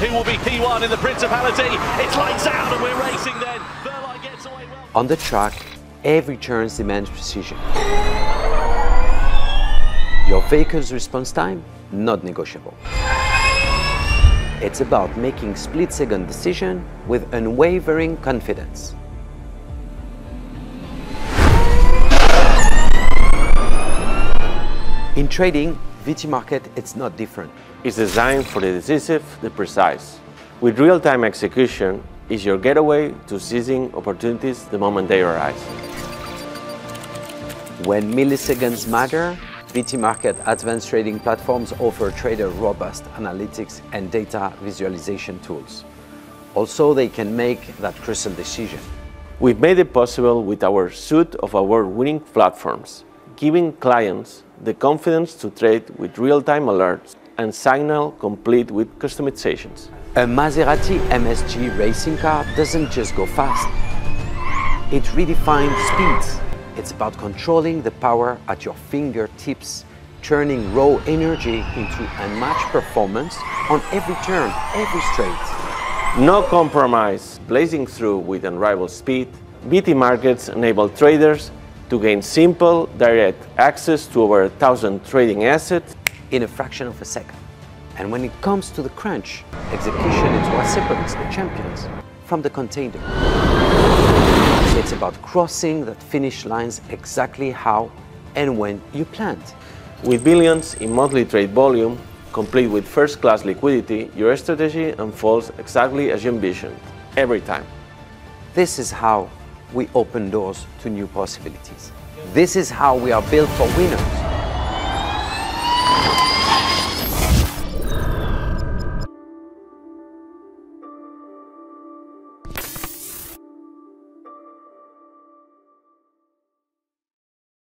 who will be P1 in the Principality. It's lights out and we're racing then. Gets away well. On the track, every turn demands precision. Your vehicle's response time, not negotiable. It's about making split-second decision with unwavering confidence. In trading, VT Market, it's not different. It's designed for the decisive, the precise. With real-time execution, is your getaway to seizing opportunities the moment they arise. When milliseconds matter, VT Market advanced trading platforms offer traders robust analytics and data visualization tools. Also, they can make that crucial decision. We've made it possible with our suite of award-winning platforms, giving clients the confidence to trade with real-time alerts and signal complete with customizations. A Maserati MSG racing car doesn't just go fast. It redefines speeds. It's about controlling the power at your fingertips, turning raw energy into unmatched performance on every turn, every straight. No compromise, blazing through with unrivaled speed, VT Markets enable traders to gain simple, direct access to over a thousand trading assets in a fraction of a second. And when it comes to the crunch, execution is what separates the champions from the contender. It's about crossing that finish lines exactly how and when you planned. With billions in monthly trade volume, complete with first-class liquidity, your strategy unfolds exactly as you envisioned, every time. This is how we open doors to new possibilities. This is how we are built for winners.